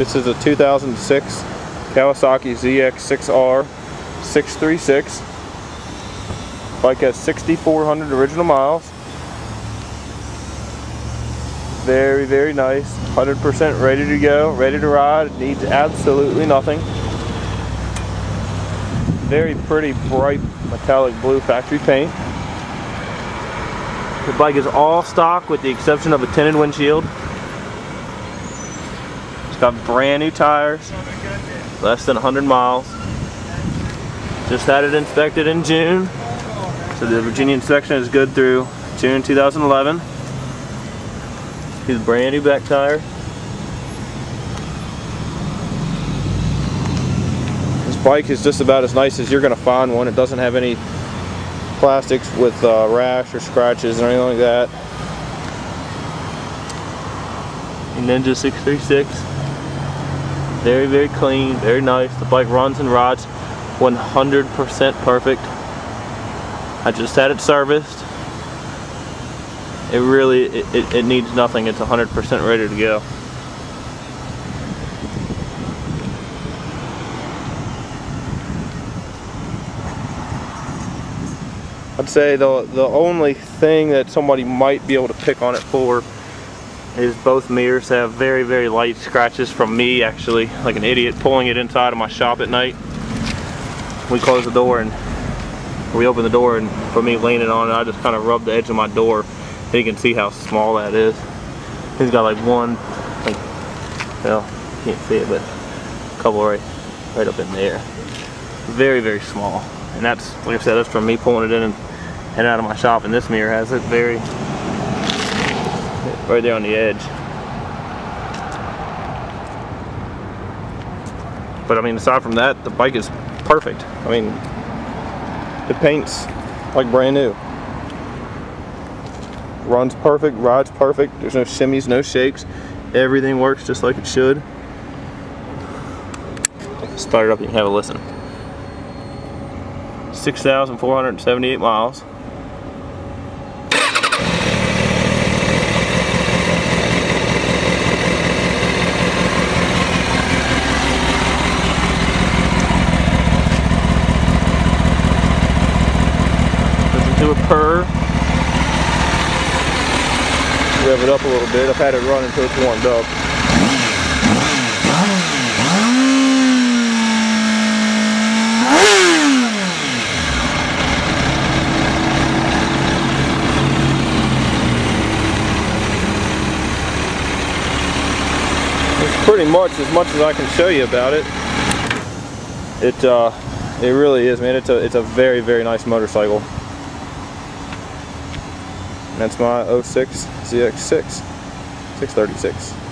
This is a 2006 Kawasaki ZX6R 636. Bike has 6,400 original miles. Very, very nice. 100% ready to go, ready to ride. Needs absolutely nothing. Very pretty, bright, metallic blue factory paint. The bike is all stock with the exception of a tinted windshield. Got brand new tires, less than 100 miles. Just had it inspected in June. So the Virginia inspection is good through June 2011. These brand new back tires. This bike is just about as nice as you're going to find one. It doesn't have any plastics with uh, rash or scratches or anything like that. Ninja 636. Very, very clean, very nice. The bike runs and rides 100% perfect. I just had it serviced. It really, it, it, it needs nothing. It's 100% ready to go. I'd say the the only thing that somebody might be able to pick on it for is both mirrors have very very light scratches from me actually like an idiot pulling it inside of my shop at night. We close the door and we open the door and for me leaning on it I just kind of rub the edge of my door. And you can see how small that is. He's got like one like well can't see it but a couple right right up in there. Very very small. And that's like I said that's from me pulling it in and head out of my shop and this mirror has it very right there on the edge. But I mean aside from that the bike is perfect. I mean the paint's like brand new. Runs perfect rides perfect there's no shimmies no shakes. Everything works just like it should. Start it up you can have a listen. 6,478 miles do a purr. Rev it up a little bit. I've had it run until it's warmed up. It's pretty much as much as I can show you about it. It uh, it really is, man. It's a it's a very very nice motorcycle. That's my 06 ZX6 636.